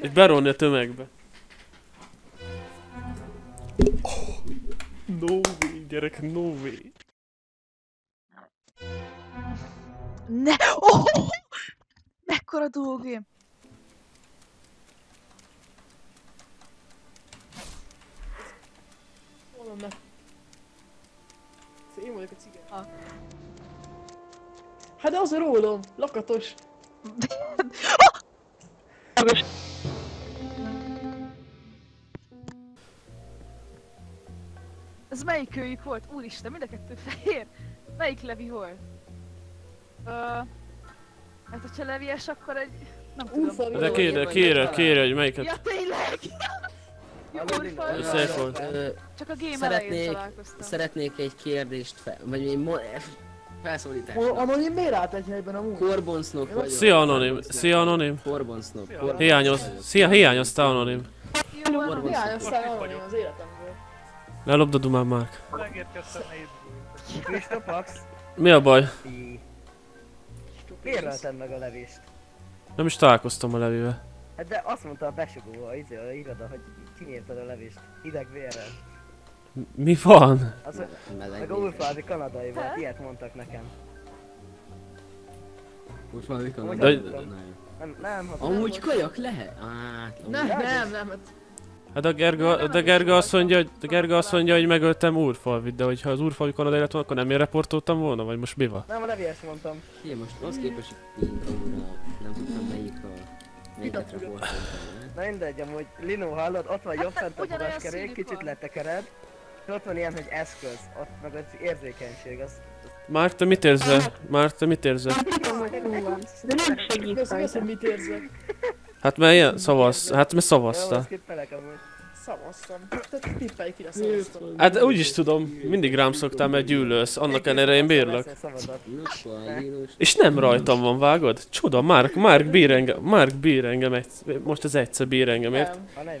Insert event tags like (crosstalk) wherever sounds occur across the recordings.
És beronni a tömegbe. No way, gyerek, no way. Ne! Oh! Mekkora dolgém! Mondom meg. Én vagyok a cigány. Ha. Hát az a rólom, lakatos. (laughs) Ez melyik őjük volt? Úristen, mind a kettő fehér. Melyik Levi volt? Ö... Hát, hogyha Levies, akkor egy... Nem tudom. Ufa, De kérje, kérje, kérje, hogy melyiket. Ja, tényleg! Jó, volt. Csak a game Szeretnék, találkoztam. szeretnék egy kérdést fel, vagy egy mo- felszólítást. Anonim miért állt egy helyben amúgy? Korbonsznok vagyok. Szia Anonim, szia Anonim. Korbonsznok. Kor- Hiányos, szia, hiányoztál Anonim. Jó. Hiányoztál anonim az életemből. Lelopd a dumám már. Megérkeztem nézni. Kristopax, Mi a baj? miért meg a levést? Nem is találkoztam a levével. Hát de azt mondta a besugó, a izé, a iroda, hogy kinyírtad a levést. Hideg vérrel. Mi van? Az, meg a. Ulfázi kanadai volt, ilyet mondtak nekem. Amúgy kanadai. Nem, nem, ha Amúgy kajak lehet? Á, Nem, nem, nem. Hát Hát a Gerga, de Gerga azt mondja, hogy, de Gerga azt mondja, hogy megöltem Úrfalvit, de hogyha az Úrfalvi kanadai lett volna, akkor nem én reportoltam volna, vagy most mi van? Nem, a levélyes mondtam. Figyelj, most az képest, hogy nem tudtam melyik a... Melyiket reportoltam, Na mindegy, amúgy Lino hallod, ott van jobb Hát, fent a tudáskerék, kicsit letekered. És ott van ilyen, hogy eszköz, ott meg az érzékenység, az... Már te mit érzel? Már te mit érzel? De nem segít hogy mit érzek. Hát mert ilyen szavaz, hát mert szavazta. Szavaztam. Tehát tippelj ki, szavaztam. Hát úgy is tudom, mindig rám szoktál, mert gyűlölsz, annak ellenére én a Linus. És nem rajtam van, vágod? Csoda, Mark, Mark bír engem, Mark bír engem, egy, most az egyszer bír engem, ért? Nem. Ha nem,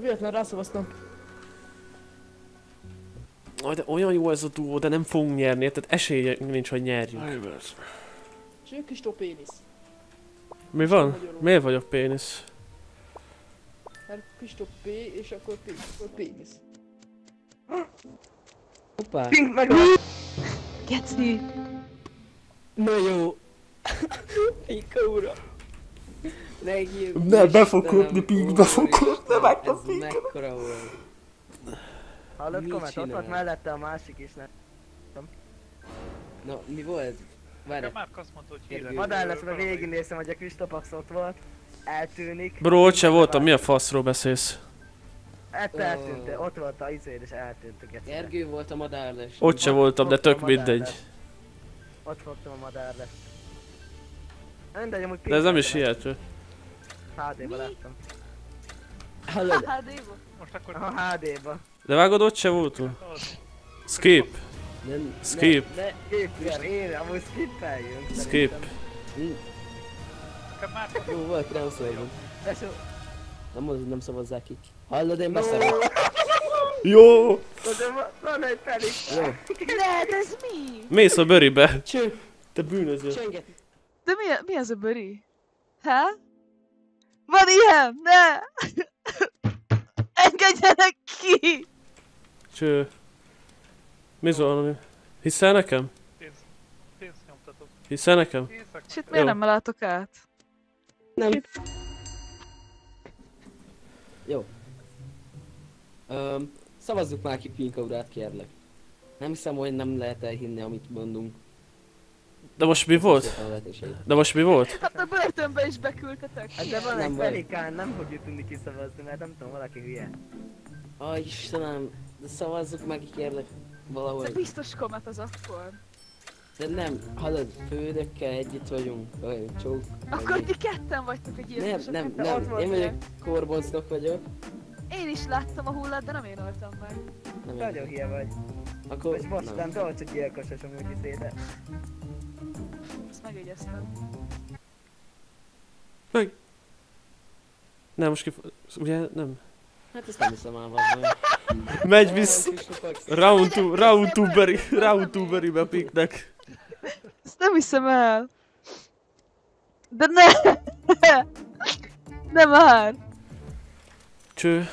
Véletlenül rászavaztam. Aj, de olyan jó ez a duó, de nem fogunk nyerni, tehát esélye nincs, hogy nyerjünk. Kis pénisz. Mi van? Miért vagyok pénisz? Hát Kristóf P, és akkor P, akkor pénisz. Hoppá. Pink meg Geci! Na jó. (laughs) Pika ura. Megjön. Ne, be fog kopni, Pink, be fog kopni, meg a Ez mekkora volt. Hallod, Mit komment, ott volt mellette a másik is, ne. Na, mi volt? Várj, Már azt mondta, hogy híres. Madár lesz, mert végignéztem, hogy a Kristopax ott volt. Eltűnik. Bro, ott se voltam, mi a faszról beszélsz? Hát eltűnt, ott volt a izéd és eltűnt a. Gergő volt a madárles. Ott se voltam, de tök mindegy. Ott fogtam a madár lesz. Mindegy, amúgy De ez nem is hihető. HD-ba láttam. HD-ba? Most akkor A HD-ba. De vágod, ott se voltunk? Skip, Nem, Skip. Ne, ne, Skipper, én, amúgy skippeljünk. skip. Már Jó, valaki nem szóljon. Nem mondod, nem szavazzák ki. Hallod, én beszarok. Jó! De van- egy. Jó. Ne, de ez mi? Mész a bőribe. Cső, Te bűnöző. csönget. De mi, mi az a bőri? Há? Van ilyen? Ne! (laughs) Engedjenek ki! Cső. Mi zolni? Hiszel nekem? pénz, pénzt nyomtatok. Hiszel nekem? És itt miért nem látok át? Nem. Jó. Öm, szavazzuk már ki Pinka urát, kérlek. Nem hiszem, hogy nem lehet elhinni, amit mondunk. De most mi volt? De most mi volt? Hát a börtönbe is beküldtetek. Hát de van Nem egy baj. felikán, nem fogjuk tudni kiszavazni, mert nem tudom, valaki hülye. Aj, Istenem, de szavazzuk meg, kérlek, valahol. De biztos komet az akkor. De nem, hallod, fődökkel együtt vagyunk, olyan csók. Akkor vagy- ti ketten vagytok egy Nem, gyilkosok. nem, ott nem, volt én ilyen. vagyok korboncnok vagyok. Én is láttam a hullát, de nem én öltem meg. Nem Nagyon hülye vagy. Akkor, És most nem nem. tudod, hogy gyilkosos amúgy izé, de... Ezt megjegyeztem. Nem, most ki... Ugye nem. Hát ezt nem hiszem el, vagy Megy vissza. Round to, round to berry, round to berry be piknek. Ezt nem hiszem el. De ne! Ne már! Cső.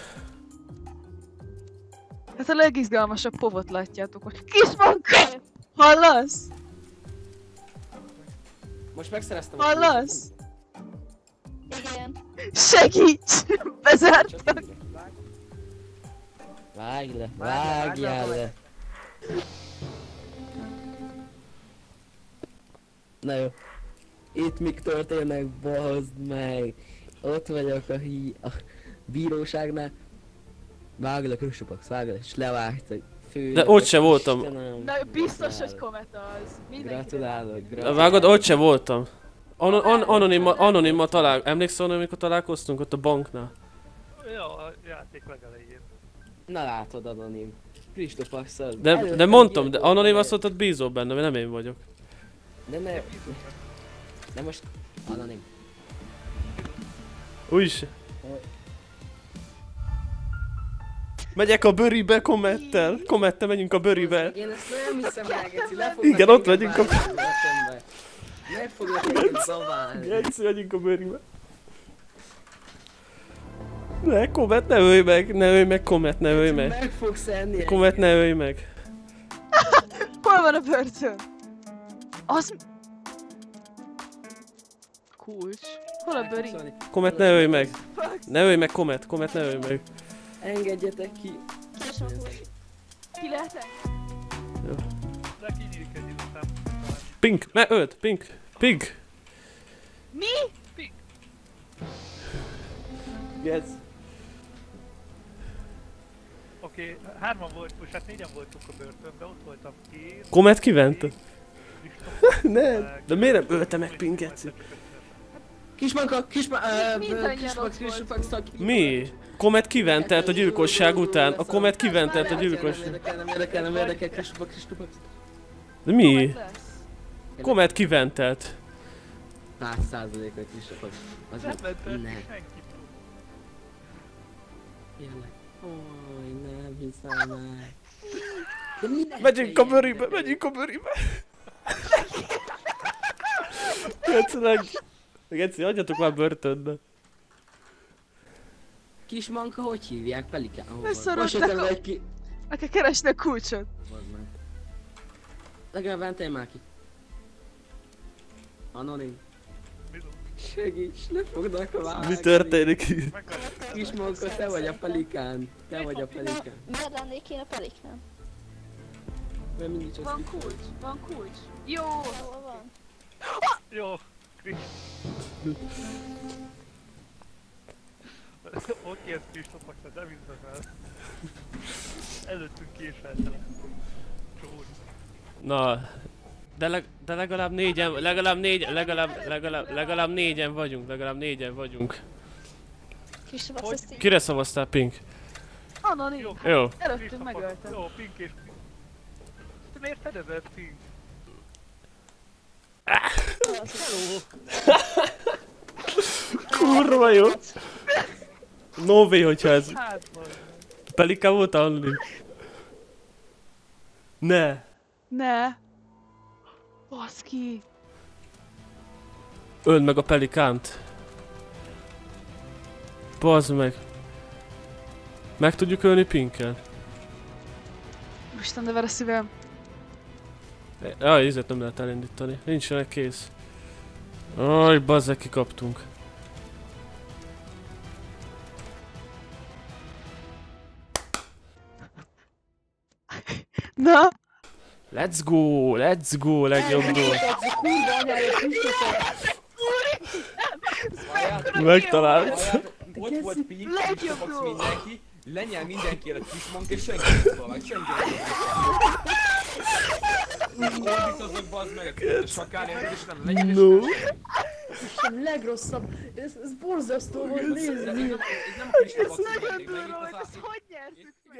Hát a legizgalmasabb povot látjátok, hogy kis manka! Hallasz? Most megszereztem a Hallasz? Igen. Segíts! Bezártak! Vágj le, Vágj le, vágjál vágj le. Na jó. Itt mik történnek, bazd meg. Ott vagyok a, hí a bíróságnál. Vágj le, Krussopax, vágj le, és levágta, hogy fő. De ott se voltam. Na biztos, hogy komet az. Mindenki. Gratulálok, gratulálok. Vágod, ott se voltam. An- an- anonima, anonima talál... Emlékszel, amikor találkoztunk ott a banknál? Ja, a játék legelején. Na látod, anonim. Kristópaxal. De, de mondtam, de anonim azt mondtad bízol benne, mert nem én vagyok. De ne... De most... Anonim. Úgyse. Megyek a bőribe kommettel. Kommettel megyünk a bőribe. Én ezt nem hiszem el, Geci, Igen, ott vagyunk a-. Meg foglak engem zaválni. Geci, megyünk a bőribe. Ne, kommet, ne ölj meg, ne ölj meg, kommet, ne ölj meg. Meg fogsz enni Kommet, ne ölj meg. (laughs) Hol van a börtön? Az... Kulcs. Hol a bőri? Kommet, ne ölj meg. Ne ölj meg, kommet, kommet, ne ölj meg. Engedjetek ki. Ki lehetek? Pink, ne öld, pink, pink. Mi? Yes. Oké, hárman volt, most hát négyen voltunk a börtönben, ott voltam én. Kommet kivent. (laughs) Ne, de miért nem ölte meg Pink, Geci? Kismanka, kisma... Mi-? Komet kiventelt a gyilkosság után. A Komet kiventelt a Nem gyilkosság. érdekel, nem érdekel, nem érdekel, Kristópax, Kristópax. De mi? Komet lesz. Komet kiventelt. Száz százalékra Kristópax. Az Nem nem. Tényleg. Oj, nem hiszem el. De minek Megyünk a bőribe, megyünk a bőribe. Gecileg. Geci, adjatok már börtönbe. Kismanka, hogy hívják? Pelikán. Hol van? Most a- egy ki... Meg kell keresni a kulcsot. Legalább mentél már ki. Anonim. Segíts, ne fognak vágni. Mi történik itt? Megvan. Kismanka, te vagy a pelikán. Te vagy a pelikán. Miért lennék én a peliknál? Mert mindig csak Van kulcs, van kulcs. Jó! Hol van? Jó. Oké, ez Kristófak, de nem hiszem el. Előttünk késeltelen. Na, de, leg, de legalább négyen, legalább négy, legalább, legalább, legalább négyen vagyunk, legalább négyen vagyunk. Kis így. Kire szavaztál, Pink? Anonim. Jó. Jó. Előttünk megöltem. Jó, Pink és Pink. Te miért fedezed, Pink? Kurva jó. No way, hogyha ez Hát. Pelikán volt anonim. Ne. Ne. Baszki. Öld meg a pelikánt. Bazd meg. Meg tudjuk ölni Pinken? Isten, de ver a szívem. Jaj, ízet nem lehet elindítani. Nincsenek kész. Aj, bazzeg, kikaptunk. Na? Let's go, let's go, legjobb gól. Megtalált. Ott volt Pink, dolog. mindenki, lenyel mindenki a kismonk és senki nem szól meg, senki nem szól bazd meg, a és nem legyen, és No. Isten, legrosszabb. Ez, ez borzasztó volt, ez nézd ez nem ez a Kristofax Nagyon játék, meg itt durva az volt, á- ezt hogy nyertük meg?